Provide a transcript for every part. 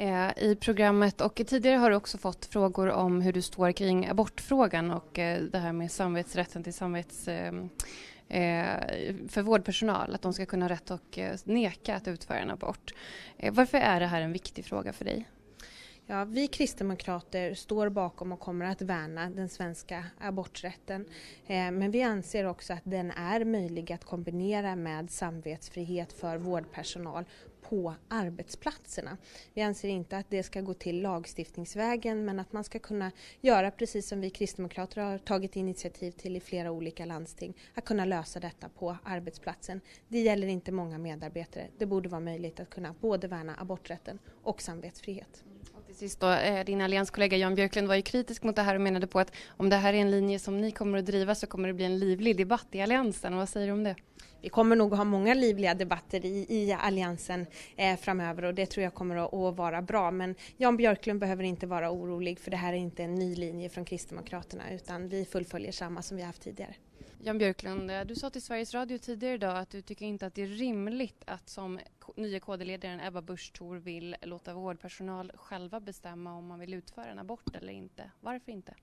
eh, i programmet och tidigare har du också fått frågor om hur du står kring abortfrågan och eh, det här med samvetsrätten till samvets ehm, eh, för vårdpersonal, att de ska kunna ha rätt att eh, neka att utföra en abort. Eh, varför är det här en viktig fråga för dig? Ja, vi kristdemokrater står bakom och kommer att värna den svenska aborträtten. Eh, men vi anser också att den är möjlig att kombinera med samvetsfrihet för vårdpersonal på arbetsplatserna. Vi anser inte att det ska gå till lagstiftningsvägen men att man ska kunna göra precis som vi kristdemokrater har tagit initiativ till i flera olika landsting, att kunna lösa detta på arbetsplatsen. Det gäller inte många medarbetare. Det borde vara möjligt att kunna både värna aborträtten och samvetsfrihet. Till sist då, eh, din allianskollega Jan Björklund var ju kritisk mot det här och menade på att om det här är en linje som ni kommer att driva så kommer det bli en livlig debatt i alliansen. Vad säger du om det? Vi kommer nog ha många livliga debatter i, i alliansen eh, framöver och det tror jag kommer att, att, vara bra. Men Jan Björklund behöver inte vara orolig för det här är inte en ny linje från Kristdemokraterna utan vi fullföljer samma som vi haft tidigare. Jan Björklund, du sa till Sveriges Radio tidigare idag att du tycker inte att det är rimligt att som nya KD-ledaren Ebba Busch Thor vill låta vårdpersonal själva bestämma om man vill utföra en abort eller inte. Varför inte?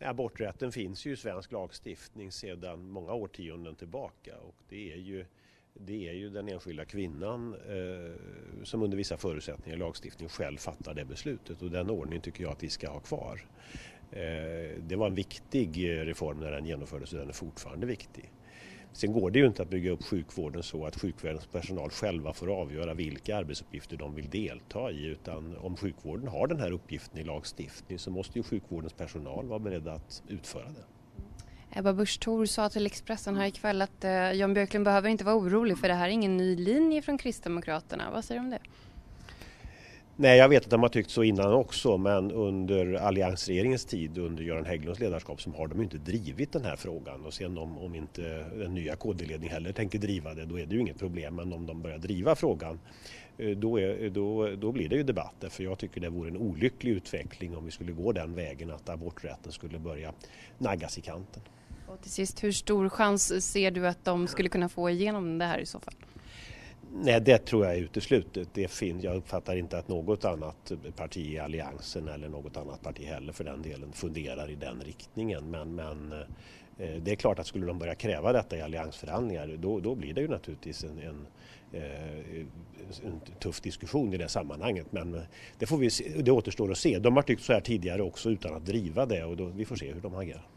Aborträtten finns ju i svensk lagstiftning sedan många årtionden tillbaka och det är ju, det är ju den enskilda kvinnan eh, som under vissa förutsättningar i lagstiftningen själv fattar det beslutet och den ordningen tycker jag att vi ska ha kvar. Eh, det var en viktig eh, reform när den genomfördes och den är fortfarande viktig. Sen går det ju inte att bygga upp sjukvården så att sjukvårdens personal själva får avgöra vilka arbetsuppgifter de vill delta i utan om sjukvården har den här uppgiften i lagstiftning så måste ju sjukvårdens personal vara beredda att utföra det. Ebba Busch Thor sa till Expressen här ikväll att eh, Jan Björklund behöver inte vara orolig för det här är ingen ny linje från Kristdemokraterna. Vad säger du om det? Nej, jag vet att de har tyckt så innan också men under alliansregeringens tid under Göran Hägglunds ledarskap så har de inte drivit den här frågan och sen om, om inte den nya KD-ledningen heller tänker driva det då är det ju inget problem men om de börjar driva frågan eh, då, är, då, då blir det ju debatt för jag tycker det vore en olycklig utveckling om vi skulle gå den vägen att aborträtten skulle börja naggas i kanten. Och till sist, hur stor chans ser du att de skulle kunna få igenom det här i så fall? Nej, det tror jag är uteslutet. Det finns, jag uppfattar inte att något annat parti i alliansen eller något annat parti heller för den delen funderar i den riktningen. Men, men eh, det är klart att skulle de börja kräva detta i alliansförhandlingar då, då blir det ju naturligtvis en, en, eh, en, tuff diskussion i det sammanhanget. Men det, får vi, det återstår att se. De har tyckt så här tidigare också utan att driva det och då, vi får se hur de agerar.